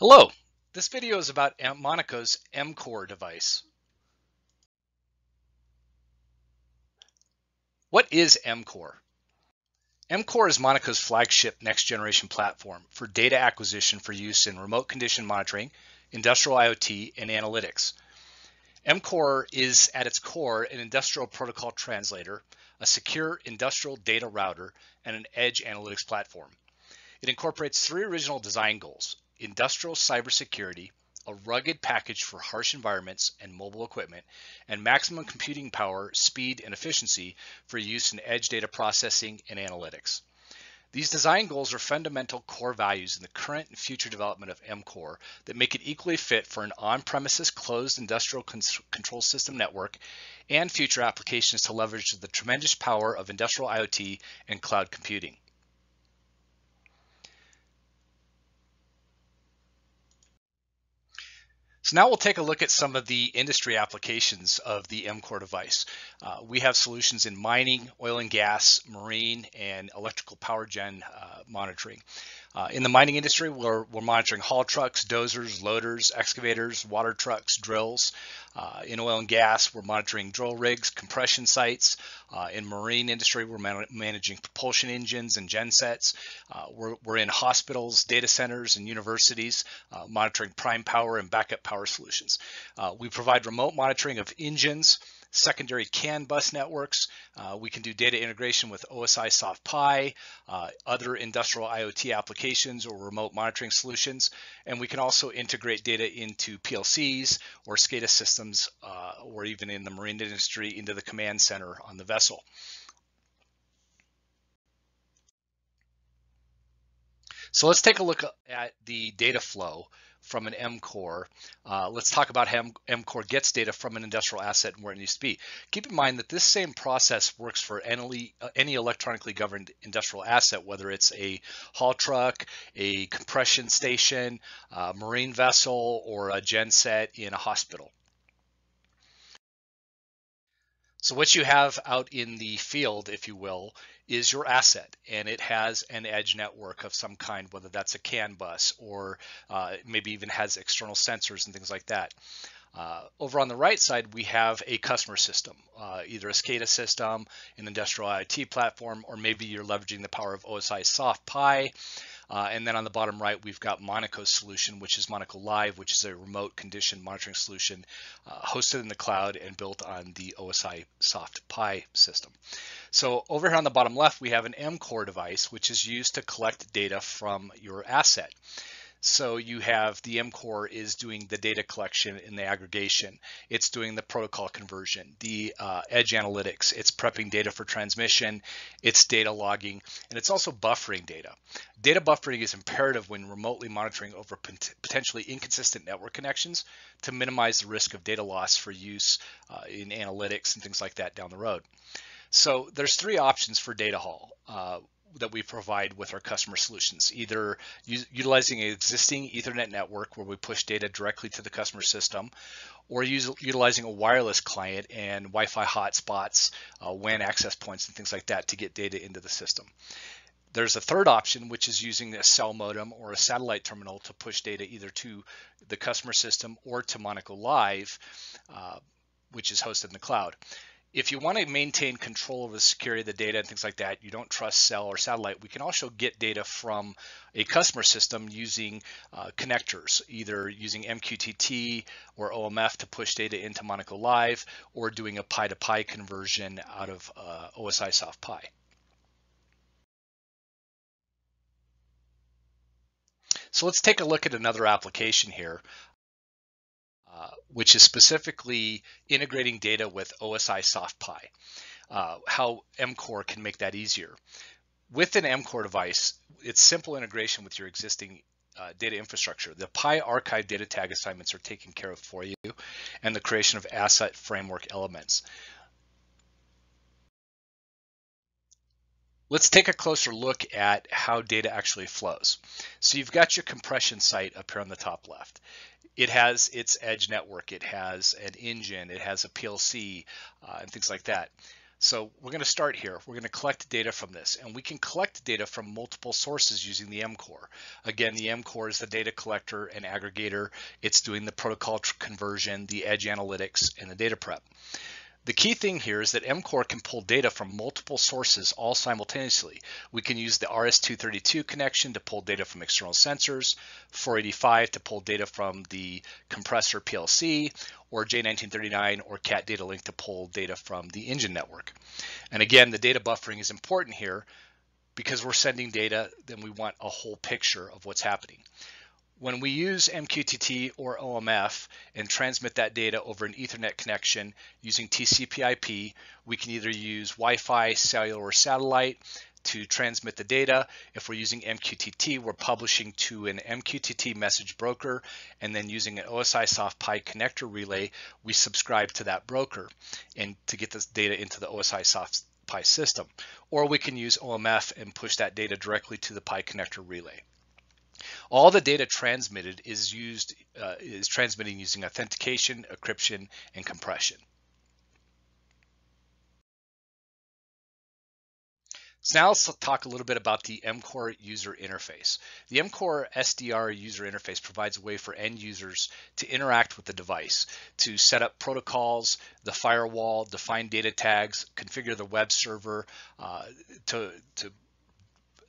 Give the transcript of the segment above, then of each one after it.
Hello, this video is about Monico's M-Core device. What is M-Core? M-Core is Monico's flagship next generation platform for data acquisition for use in remote condition monitoring, industrial IoT, and analytics. M-Core is at its core an industrial protocol translator, a secure industrial data router, and an edge analytics platform. It incorporates three original design goals, industrial cybersecurity, a rugged package for harsh environments and mobile equipment, and maximum computing power, speed, and efficiency for use in edge data processing and analytics. These design goals are fundamental core values in the current and future development of M-Core that make it equally fit for an on-premises closed industrial control system network and future applications to leverage the tremendous power of industrial IoT and cloud computing. So now we'll take a look at some of the industry applications of the M-Core device. Uh, we have solutions in mining, oil and gas, marine, and electrical power gen uh, monitoring. Uh, in the mining industry, we're, we're, monitoring haul trucks, dozers, loaders, excavators, water trucks, drills. Uh, in oil and gas, we're monitoring drill rigs, compression sites. Uh, in marine industry, we're man managing propulsion engines and gensets. Uh, we're, we're, in hospitals, data centers, and universities, uh, monitoring prime power and backup power solutions. Uh, we provide remote monitoring of engines, secondary CAN bus networks. Uh, we can do data integration with OSI Soft Pi, uh, other industrial IoT applications or remote monitoring solutions. And we can also integrate data into PLCs or SCADA systems, uh, or even in the marine industry into the command center on the vessel. So let's take a look at the data flow from an M-Core. Uh, let's talk about how M-Core gets data from an industrial asset and where it needs to be. Keep in mind that this same process works for any, uh, any electronically governed industrial asset, whether it's a haul truck, a compression station, a marine vessel, or a genset in a hospital. So what you have out in the field, if you will, is your asset and it has an edge network of some kind, whether that's a CAN bus or uh, maybe even has external sensors and things like that. Uh, over on the right side, we have a customer system, uh, either a SCADA system, an industrial IoT platform, or maybe you're leveraging the power of OSI Soft Pi. Uh, and then on the bottom right, we've got Monico's solution, which is Monico Live, which is a remote condition monitoring solution uh, hosted in the cloud and built on the OSI Soft Pi system. So over here on the bottom left, we have an M-Core device, which is used to collect data from your asset. So you have the M-Core is doing the data collection and the aggregation. It's doing the protocol conversion, the uh, edge analytics. It's prepping data for transmission. It's data logging, and it's also buffering data. Data buffering is imperative when remotely monitoring over pot potentially inconsistent network connections to minimize the risk of data loss for use uh, in analytics and things like that down the road. So there's three options for data haul. Uh, that we provide with our customer solutions, either utilizing an existing Ethernet network where we push data directly to the customer system, or utilizing a wireless client and Wi-Fi hotspots, uh, WAN access points, and things like that to get data into the system. There's a third option, which is using a cell modem or a satellite terminal to push data either to the customer system or to Monico Live, uh, which is hosted in the cloud if you want to maintain control of the security of the data and things like that, you don't trust cell or satellite, we can also get data from a customer system using uh, connectors, either using MQTT or OMF to push data into Monico Live or doing a Pi to Pi conversion out of uh, OSI Soft Pi. So let's take a look at another application here. Uh, which is specifically integrating data with OSI Soft Pi, uh, how M-Core can make that easier. With an M-Core device, it's simple integration with your existing uh, data infrastructure. The Pi archive data tag assignments are taken care of for you and the creation of asset framework elements. Let's take a closer look at how data actually flows. So you've got your compression site up here on the top left it has its edge network, it has an engine, it has a PLC, uh, and things like that. So we're going to start here. We're going to collect data from this, and we can collect data from multiple sources using the M-Core. Again, the M-Core is the data collector and aggregator. It's doing the protocol conversion, the edge analytics, and the data prep. The key thing here is that MCore can pull data from multiple sources all simultaneously. We can use the RS-232 connection to pull data from external sensors, 485 to pull data from the compressor PLC, or J1939 or CAT data link to pull data from the engine network. And again, the data buffering is important here because we're sending data, then we want a whole picture of what's happening. When we use MQTT or OMF and transmit that data over an Ethernet connection using TCP/IP, we can either use Wi-Fi, cellular, or satellite to transmit the data. If we're using MQTT, we're publishing to an MQTT message broker, and then using an OSI Soft Pi connector relay, we subscribe to that broker and to get this data into the OSI Soft Pi system. Or we can use OMF and push that data directly to the Pi connector relay. All the data transmitted is used uh, is transmitting using authentication, encryption, and compression. So now let's talk a little bit about the MCore user interface. The MCore SDR user interface provides a way for end users to interact with the device, to set up protocols, the firewall, define data tags, configure the web server, uh, to, to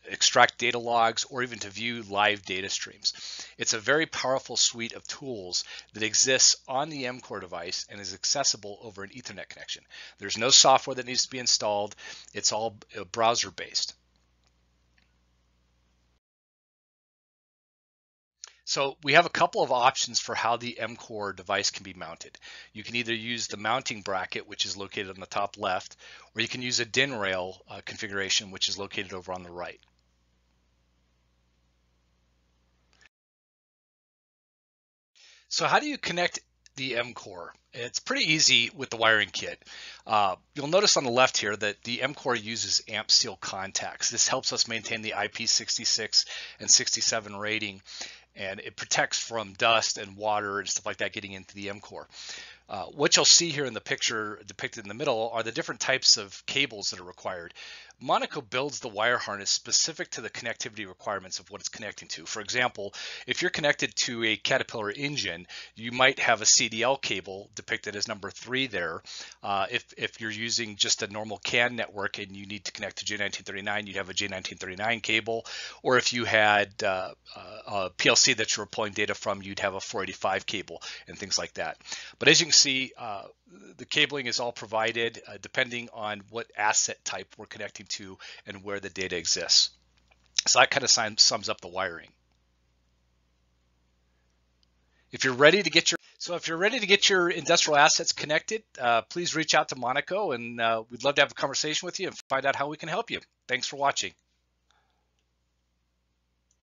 extract data logs, or even to view live data streams. It's a very powerful suite of tools that exists on the MCore device and is accessible over an Ethernet connection. There's no software that needs to be installed. It's all uh, browser based. So we have a couple of options for how the MCore device can be mounted. You can either use the mounting bracket, which is located on the top left, or you can use a DIN rail uh, configuration, which is located over on the right. So how do you connect the M-Core? It's pretty easy with the wiring kit. Uh, you'll notice on the left here that the M-Core uses AMP seal contacts. This helps us maintain the IP66 and 67 rating and it protects from dust and water and stuff like that getting into the M-Core. Uh, what you'll see here in the picture depicted in the middle are the different types of cables that are required. Monico builds the wire harness specific to the connectivity requirements of what it's connecting to. For example, if you're connected to a Caterpillar engine, you might have a CDL cable depicted as number three there. Uh, if, if you're using just a normal CAN network and you need to connect to J1939, you'd have a J1939 cable. Or if you had uh, a PLC that you were pulling data from, you'd have a 485 cable and things like that. But as you can see, uh, the cabling is all provided uh, depending on what asset type we're connecting to and where the data exists. So that kind of sums up the wiring. If you're ready to get your so if you're ready to get your industrial assets connected, uh, please reach out to Monico and uh, we'd love to have a conversation with you and find out how we can help you. Thanks for watching.